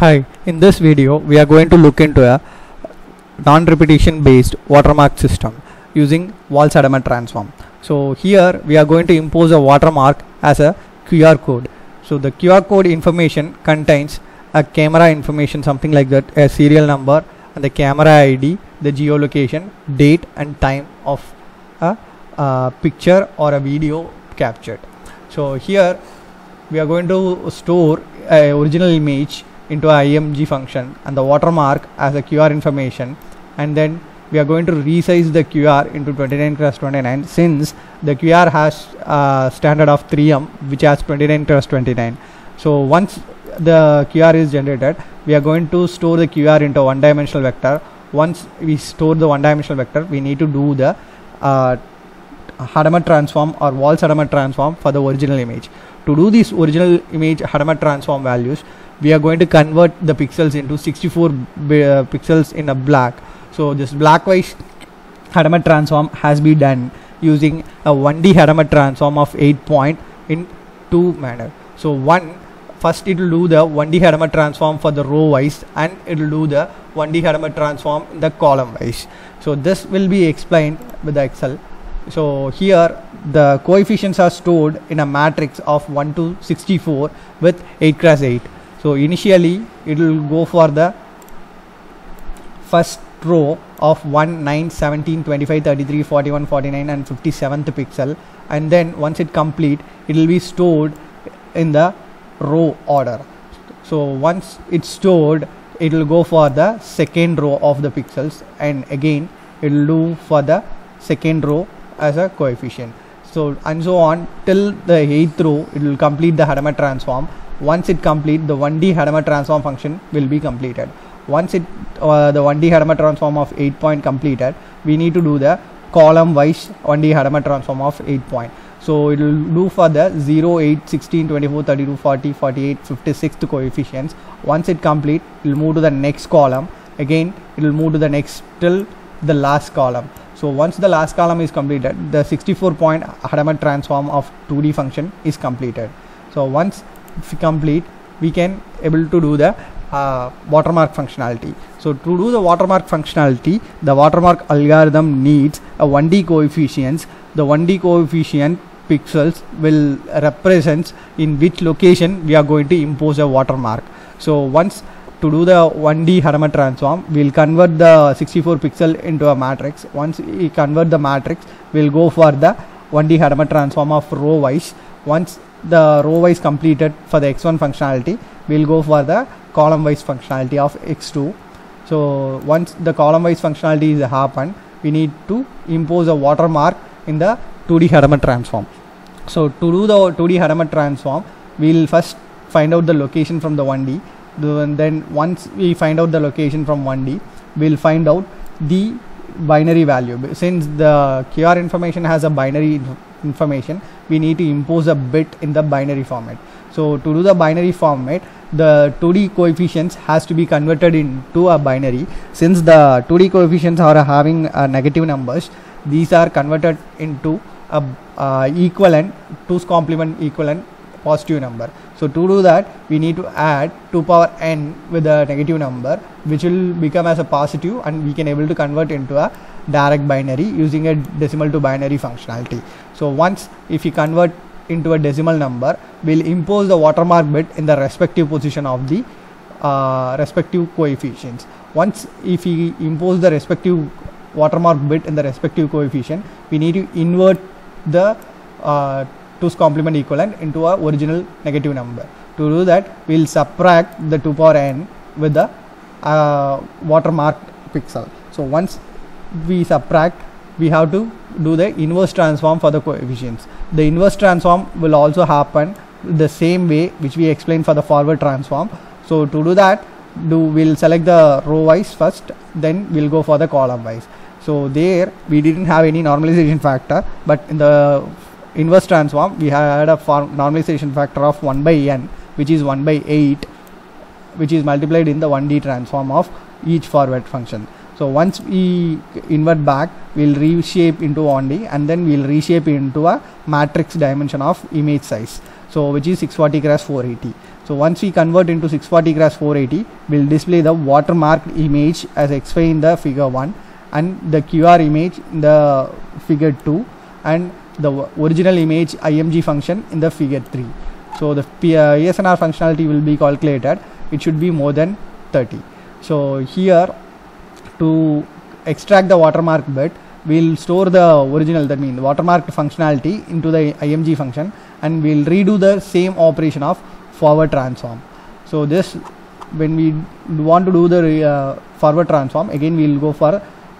Hi, in this video we are going to look into a non-repetition based watermark system using Walsh-Hadamard transform. So here we are going to impose a watermark as a QR code. So the QR code information contains a camera information something like that, a serial number and the camera ID, the geolocation, date and time of a, uh picture or a video captured. So here we are going to store a original image into a img function and the watermark as a qr information. And then we are going to resize the qr into 29 cross 29 since the qr has uh, standard of 3m which has 29 cross 29 so once the qr is generated we are going to store the qr into one dimensional vector. Once we store the one dimensional vector we need to do the uh, Hadamard transform or Walsh-Hadamard transform for the original image. To do this original image Hadamard transform values, we are going to convert the pixels into 64 bi- uh, pixels in a black. So this black wise Hadamard transform has been done using a 1D Hadamard transform of 8 point in two manner. So one first it will do the 1D Hadamard transform for the row wise and it will do the 1D Hadamard transform in the column wise. So this will be explained with the Excel so here the coefficients are stored in a matrix of 1 to 64 with 8 cross 8 so initially it will go for the first row of 1 9 17 25 33 41 49 and 57th pixel. And then once it complete it will be stored in the row order. So once it's stored it will go for the second row of the pixels. And again it will do for the second row as a coefficient so and so on till the eighth row it will complete the Hadamard transform. Once it complete the 1d Hadamard transform function will be completed. Once it uh, the 1d Hadamard transform of 8 point completed we need to do the column wise 1d Hadamard transform of 8 point. So it will do for the 0 8 16 24 32 40 48 56th coefficients. Once it complete it will move to the next column. Again it will move to the next till the last column so once the last column is completed, the 64 point Hadamard transform of 2D function is completed. So once complete, we can able to do the uh, watermark functionality. So to do the watermark functionality, the watermark algorithm needs a 1D coefficients. The 1D coefficient pixels will represent in which location we are going to impose a watermark. So once to do the 1D Hadamard transform, we'll convert the 64 pixel into a matrix. Once we convert the matrix, we'll go for the 1D Hadamard transform of row wise. Once the row wise completed for the x1 functionality, we'll go for the column wise functionality of x2. So once the column wise functionality is happened, we need to impose a watermark in the 2D Hadamard transform. So to do the 2D Hadamard transform, we'll first find out the location from the 1D and then once we find out the location from 1d we'll find out the binary value. Since the qr information has a binary inf- information we need to impose a bit in the binary format. So to do the binary format the 2d coefficients has to be converted into a binary. Since the 2d coefficients are having uh, negative numbers these are converted into a uh, equivalent 2's complement equivalent positive number. So to do that we need to add 2 power n with a negative number which will become as a positive and we can able to convert into a direct binary using a decimal to binary functionality. So once if we convert into a decimal number we'll impose the watermark bit in the respective position of the uh, respective coefficients. Once if we impose the respective watermark bit in the respective coefficient we need to invert the uh, 2's complement equivalent into a original negative number. To do that, we will subtract the 2 power n with the uh, watermark pixel. So once we subtract, we have to do the inverse transform for the coefficients. The inverse transform will also happen the same way which we explained for the forward transform. So to do that, do we'll select the row wise first, then we'll go for the column wise. So there we didn't have any normalization factor, but in the inverse transform we had a normalization factor of 1 by n which is 1 by 8 which is multiplied in the 1d transform of each forward function. So once we invert back we'll reshape into 1d and then we'll reshape into a matrix dimension of image size. So which is 640 cross 480 so once we convert into 640 cross 480 we'll display the watermarked image as x5 in the figure 1 and the QR image in the figure 2 and the original image IMG function in the figure 3 so the P- uh, PSNR functionality will be calculated. It should be more than 30 so here to extract the watermark bit we'll store the original that means watermark functionality into the img function and we'll redo the same operation of forward transform. So this when we want to do the uh, forward transform again we'll go for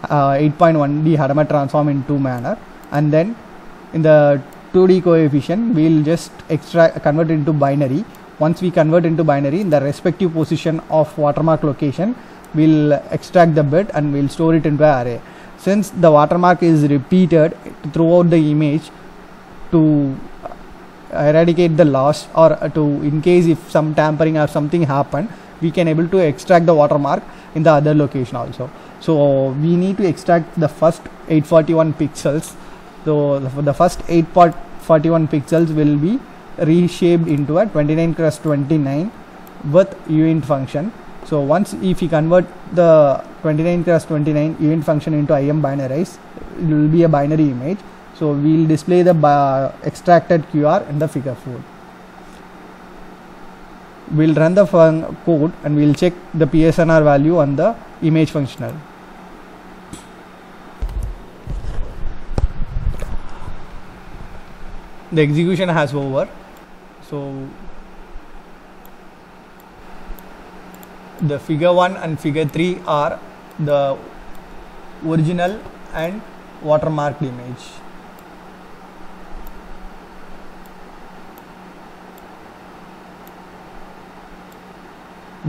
uh, 8.1d Hadamard transform in two manner and then in the 2d coefficient we'll just extract convert into binary. Once we convert into binary in the respective position of watermark location we'll extract the bit and we'll store it into an array. Since the watermark is repeated throughout the image to eradicate the loss or to in case if some tampering or something happened we can able to extract the watermark in the other location also. So we need to extract the first 841 pixels so the first 841 pixels will be reshaped into a 29 cross 29 with uint function. So once if we convert the 29 cross 29 uint function into imbinarize it will be a binary image. So we'll display the extracted qr in the figure 4 we'll run the code and we'll check the psnr value on the image functional the execution has over. So the figure 1 and figure 3 are the original and watermarked image.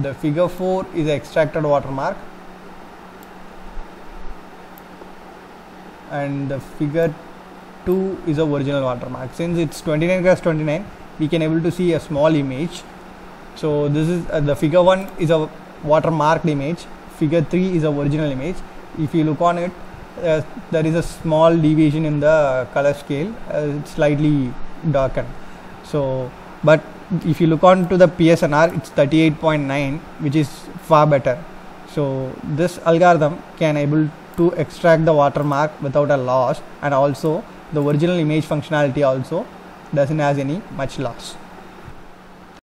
The figure 4 is extracted watermark and the figure 2 is a original watermark. Since it's 29 cross 29 we can able to see a small image. So this is uh, the figure 1 is a watermarked image. Figure 3 is a original image. If you look on it uh, there is a small deviation in the color scale. Uh, it's slightly darkened. So but if you look on to the PSNR it's 38.9 which is far better. So this algorithm can able to extract the watermark without a loss and also the original image functionality also doesn't has any much loss